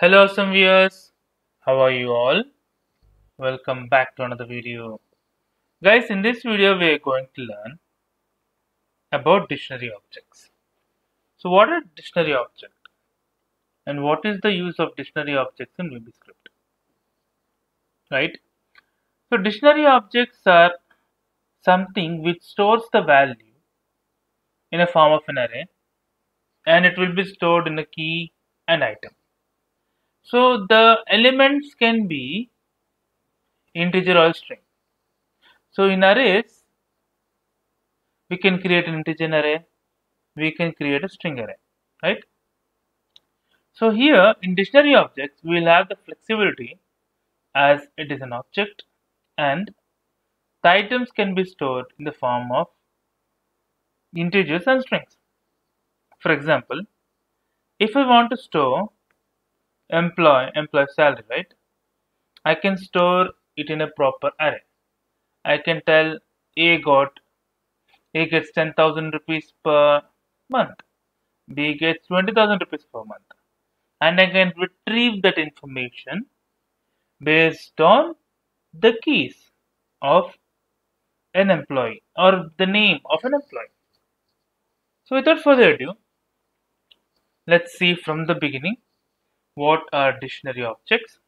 Hello awesome viewers, how are you all? Welcome back to another video. Guys, in this video we are going to learn about dictionary objects. So what is dictionary object? And what is the use of dictionary objects in VBScript? Right? So dictionary objects are something which stores the value in a form of an array and it will be stored in a key and item. So the elements can be integer or string. So in arrays, we can create an integer array, we can create a string array, right? So here in dictionary objects, we will have the flexibility as it is an object and the items can be stored in the form of integers and strings. For example, if I want to store employee employee salary right? I can store it in a proper array. I can tell a got a gets 10000 rupees per month. B gets 20000 rupees per month. And i can retrieve that information based on the keys of an employee or the name of an employee. So without further ado let's see from the beginning what are dictionary objects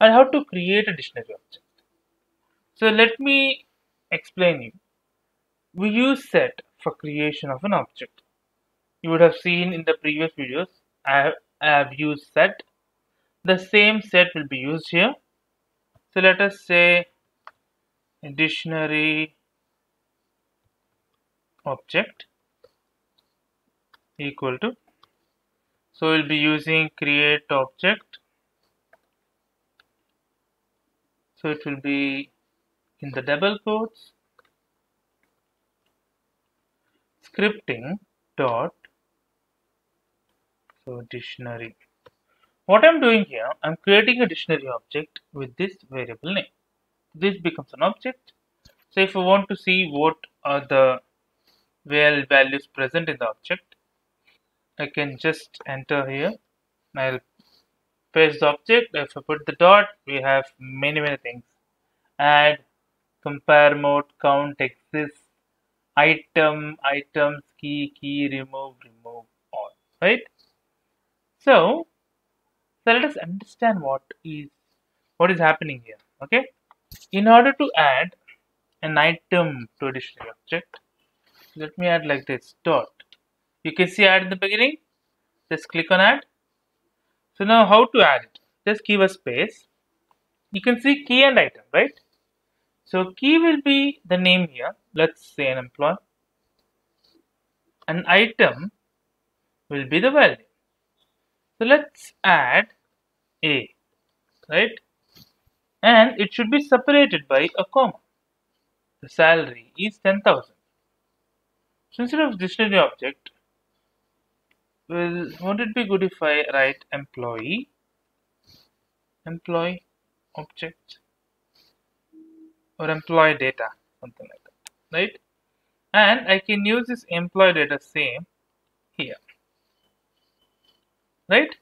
and how to create a dictionary object. So let me explain you. We use set for creation of an object. You would have seen in the previous videos I have, I have used set. The same set will be used here. So let us say dictionary object equal to so we'll be using create object. So it will be in the double quotes. Scripting dot so dictionary. What I'm doing here I'm creating a dictionary object with this variable name. This becomes an object. So if I want to see what are the values present in the object I can just enter here. I'll paste the object. If I put the dot we have many many things. Add compare mode count exists item items key key remove remove all right? So so let us understand what is what is happening here okay? In order to add an item to a dictionary object let me add like this dot you can see add in the beginning. Just click on add so now how to add it? Just give a space. You can see key and item right? So key will be the name here. Let's say an employee. An item will be the value. So let's add a right? And it should be separated by a comma. The salary is 10000 so instead of dictionary object well won't it be good if I write employee? Employee object or employee data something like that right? And I can use this employee data same here right?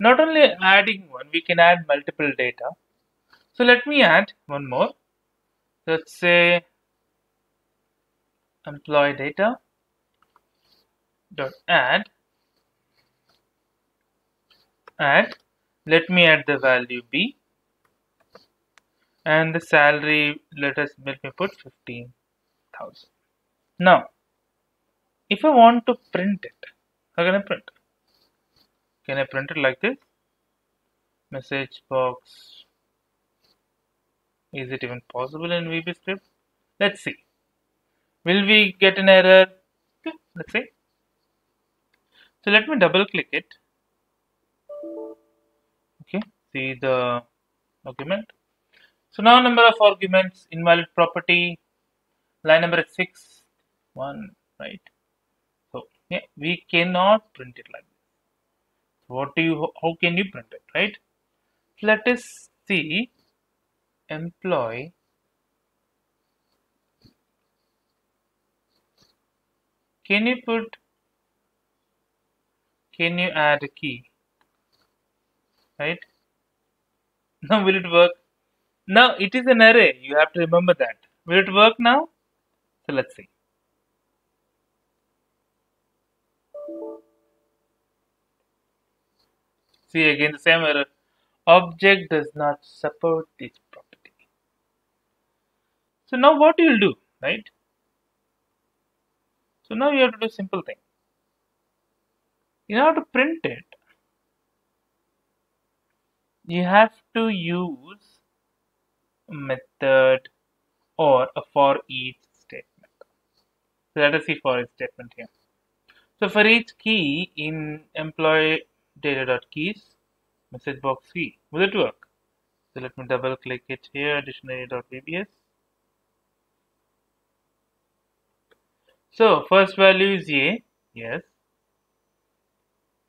Not only adding one we can add multiple data. So let me add one more. Let's say employee data dot add and let me add the value b. And the salary let us let me put 15000 now if I want to print it how can I print? Can I print it like this? Message box. Is it even possible in VBScript let's see. Will we get an error? Let's see. So let me double click it okay. See the argument so now number of arguments invalid property line number is 6 1 right. So yeah we cannot print it like this. So what do you how can you print it right? Let us see employee can you put can you add a key right? Now will it work? Now it is an array. You have to remember that. Will it work now? So let's see. See again the same error. Object does not support this property. So now what you will do, right? So now you have to do simple thing. In order to print it, you have to use method or a for each statement. So let us see for each statement here. So for each key in employee data.keys message box key, will it work? So let me double click it here dictionary.vbs. So first value is A, yes.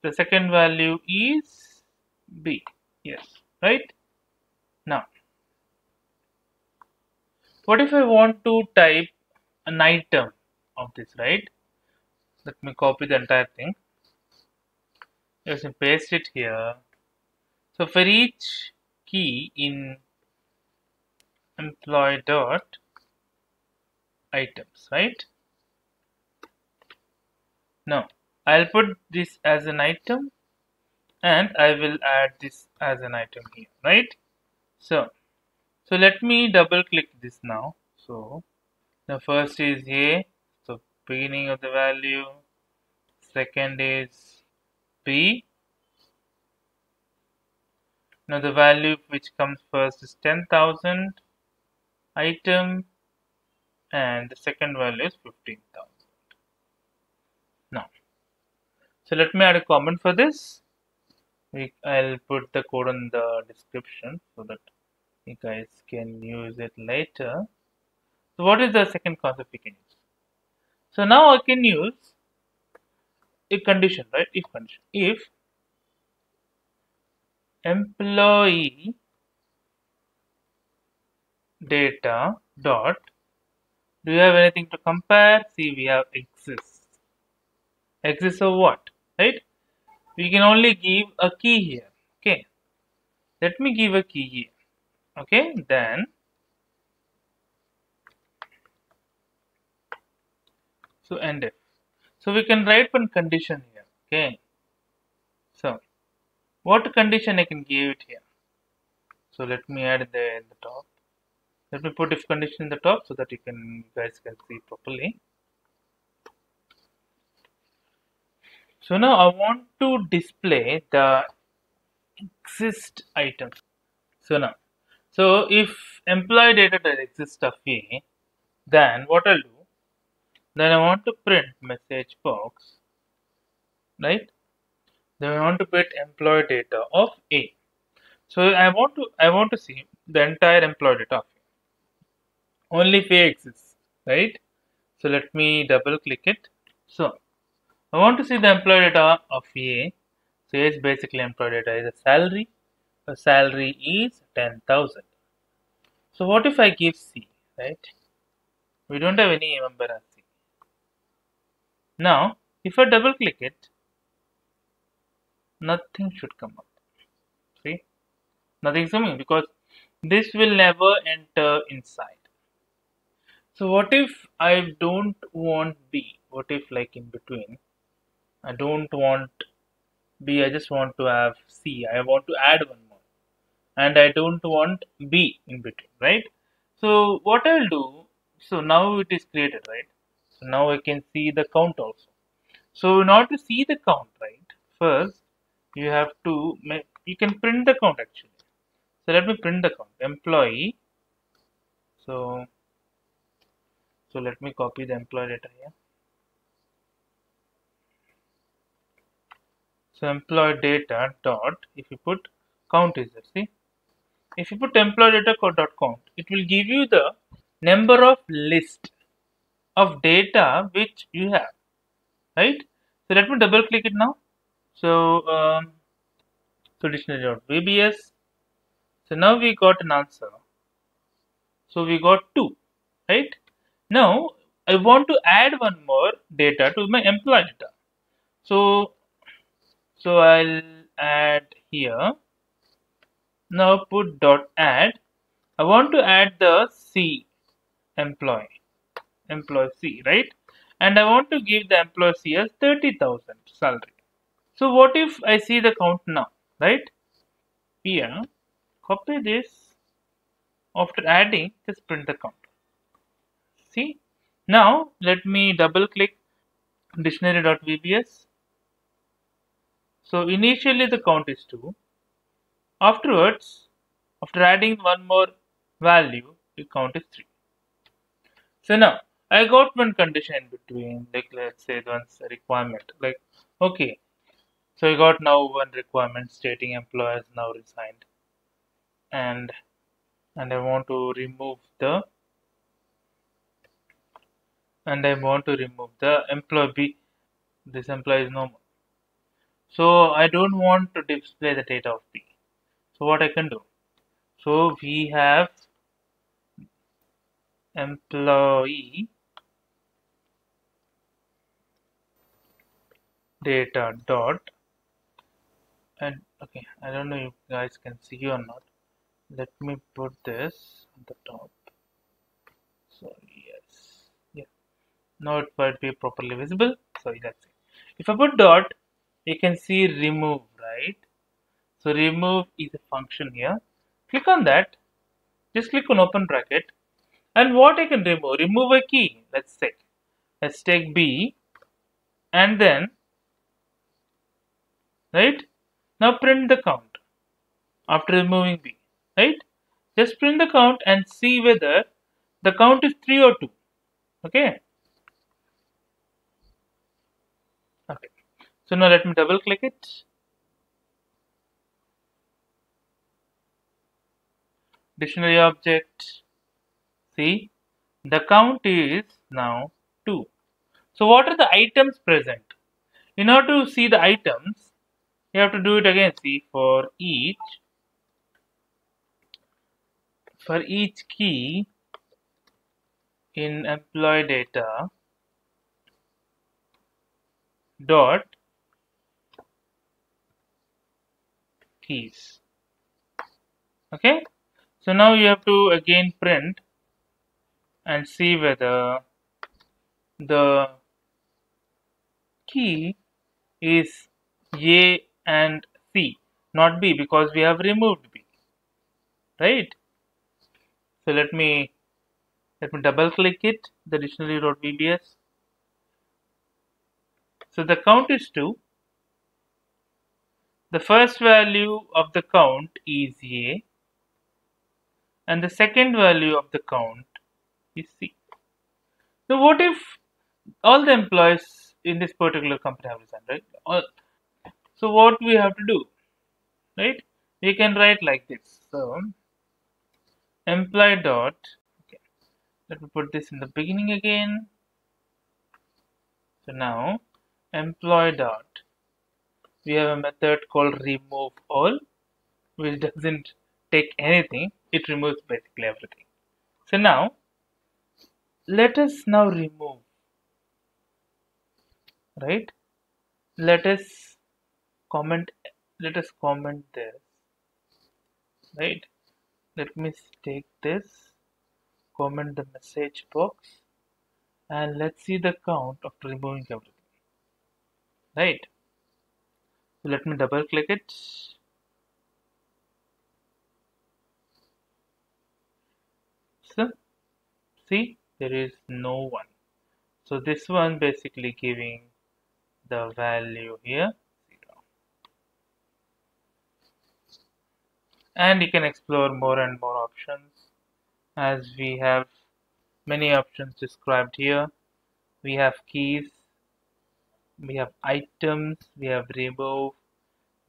The second value is B, yes, right? Now, what if I want to type an item of this, right? Let me copy the entire thing. Just paste it here. So for each key in employee dot items, right? Now I'll put this as an item and I will add this as an item here, right? So, so let me double click this now. So the first is A, so beginning of the value, second is B. Now the value which comes first is 10,000 item and the second value is 15,000 now so let me add a comment for this we, I'll put the code in the description so that you guys can use it later. So what is the second concept we can use? So now I can use a condition right? If condition. If employee data dot do you have anything to compare? See we have exists. Exists of what right we can only give a key here okay? Let me give a key here okay? Then so end if so we can write one condition here okay? So what condition I can give it here? So let me add the in the top. Let me put if condition in the top so that you can you guys can see properly So now I want to display the exist items. So now, so if employee data does exist of A, then what I'll do, then I want to print message box, right? Then I want to print employee data of A. So I want to I want to see the entire employee data of A. Only if A exists, right? So let me double click it. So I want to see the employee data of A. So A is basically employee data is a salary. A salary is 10,000. So what if I give C, right? We don't have any member as C. Now, if I double click it, nothing should come up. See? Nothing is coming because this will never enter inside. So what if I don't want B? What if like in between? I don't want B, I just want to have C. I want to add one more. And I don't want B in between, right? So what I'll do, so now it is created, right? So now I can see the count also. So in order to see the count, right, first you have to make, you can print the count actually. So let me print the count, employee. So, so let me copy the employee data here. So employee data dot if you put count is there see? If you put employee data dot count it will give you the number of list of data which you have right? So let me double click it now. So um, so dictionary.vbs so now we got an answer. So we got two right? Now I want to add one more data to my employee data. So so I'll add here. Now put dot add. I want to add the C employee employee C right? And I want to give the employee C as 30,000 salary. So what if I see the count now right? Here copy this. After adding just print the count. See? Now let me double click dictionary.vbs so initially the count is 2 afterwards after adding one more value the count is 3 so now I got one condition in between like let's say one's requirement like okay so I got now one requirement stating employee has now resigned and and I want to remove the and I want to remove the employee. This employee is no more. So I don't want to display the data of P. So what I can do? So we have employee data dot and okay I don't know if you guys can see or not. Let me put this on the top. So yes yeah. Now it might be properly visible. So that's it if I put dot you can see remove right? So remove is a function here. Click on that. Just click on open bracket. And what I can remove? Remove a key. Let's take let's take B. And then right? Now print the count after removing B right? Just print the count and see whether the count is 3 or 2 okay okay so now let me double click it. Dictionary object see the count is now 2 so what are the items present? In order to see the items you have to do it again. See for each for each key in employee data dot keys. Okay? So now you have to again print and see whether the key is A and C. Not B because we have removed B. Right? So let me let me double click it the dictionary.vbs so the count is 2 the first value of the count is a and the second value of the count is c. So what if all the employees in this particular company have resigned right? So what we have to do right? We can write like this. So employee dot okay let me put this in the beginning again. So now employee dot we have a method called remove all which doesn't take anything. It removes basically everything. So now let us now remove right? Let us comment let us comment this right? Let me take this comment the message box and let's see the count after removing everything right let me double click it. So see there is no one. So this one basically giving the value here. And you can explore more and more options. As we have many options described here. We have keys. We have items. We have remove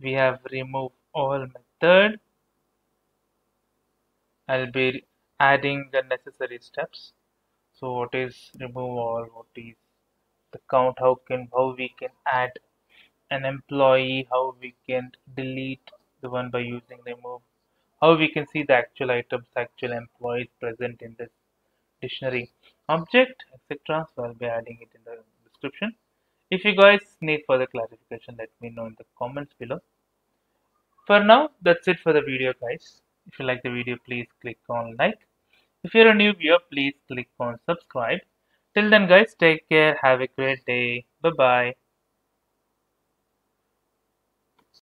we have remove all method. I'll be adding the necessary steps. So what is remove all? What is the count? How can how we can add an employee? How we can delete the one by using remove? How we can see the actual items, actual employees present in this dictionary object, etc. So I'll be adding it in the description. If you guys need further clarification, let me know in the comments below. For now, that's it for the video guys. If you like the video, please click on like. If you're a new viewer, please click on subscribe. Till then guys, take care. Have a great day. Bye bye.